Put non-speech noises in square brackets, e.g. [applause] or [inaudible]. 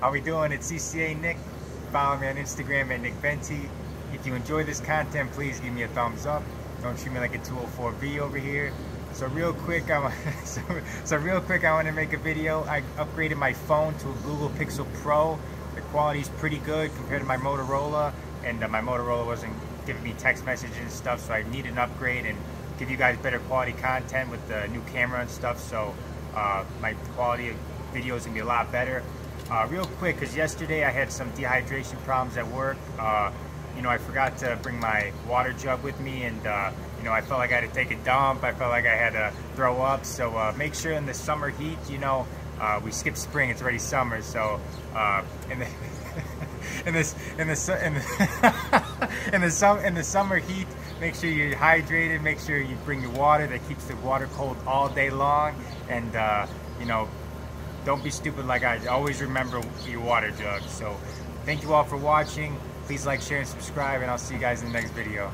How we doing? It's CCA Nick. Follow me on Instagram at Nick Venti. If you enjoy this content, please give me a thumbs up. Don't treat me like a 204B over here. So real quick, I [laughs] so, so real quick, I want to make a video. I upgraded my phone to a Google Pixel Pro. The quality is pretty good compared to my Motorola, and uh, my Motorola wasn't giving me text messages and stuff, so I need an upgrade and give you guys better quality content with the new camera and stuff. So uh, my quality of video is gonna be a lot better. Uh, real quick, because yesterday I had some dehydration problems at work. Uh, you know, I forgot to bring my water jug with me, and uh, you know, I felt like I had to take a dump. I felt like I had to throw up. So uh, make sure in the summer heat, you know, uh, we skipped spring; it's already summer. So uh, in the [laughs] in this in the in the [laughs] in the summer in the summer heat, make sure you're hydrated. Make sure you bring your water that keeps the water cold all day long, and you know, don't be stupid like I. Always remember your water jug. So, thank you all for watching. Please like, share, and subscribe, and I'll see you guys in the next video.